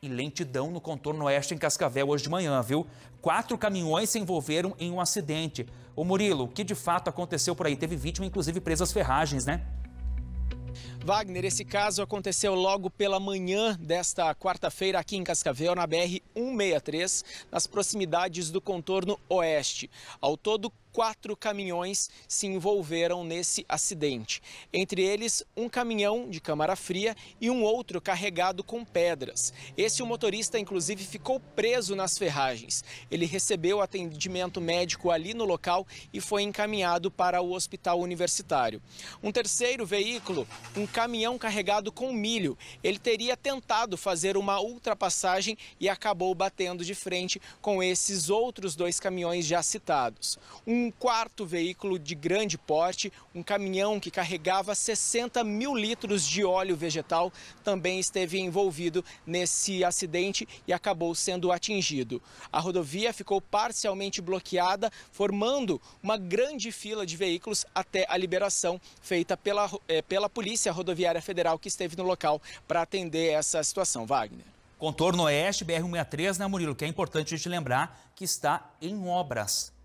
e lentidão no contorno oeste em Cascavel hoje de manhã, viu? Quatro caminhões se envolveram em um acidente. O Murilo, o que de fato aconteceu por aí? Teve vítima, inclusive, presas ferragens, né? Wagner, esse caso aconteceu logo pela manhã desta quarta-feira aqui em Cascavel, na BR-163, nas proximidades do contorno oeste. Ao todo, quatro caminhões se envolveram nesse acidente. Entre eles, um caminhão de câmara fria e um outro carregado com pedras. Esse o motorista, inclusive, ficou preso nas ferragens. Ele recebeu atendimento médico ali no local e foi encaminhado para o hospital universitário. Um terceiro veículo, um caminhão carregado com milho. Ele teria tentado fazer uma ultrapassagem e acabou batendo de frente com esses outros dois caminhões já citados. Um um quarto veículo de grande porte, um caminhão que carregava 60 mil litros de óleo vegetal, também esteve envolvido nesse acidente e acabou sendo atingido. A rodovia ficou parcialmente bloqueada, formando uma grande fila de veículos até a liberação feita pela, é, pela Polícia Rodoviária Federal que esteve no local para atender essa situação. Wagner. Contorno Oeste, BR-163, né, Murilo? Que é importante a gente lembrar que está em obras.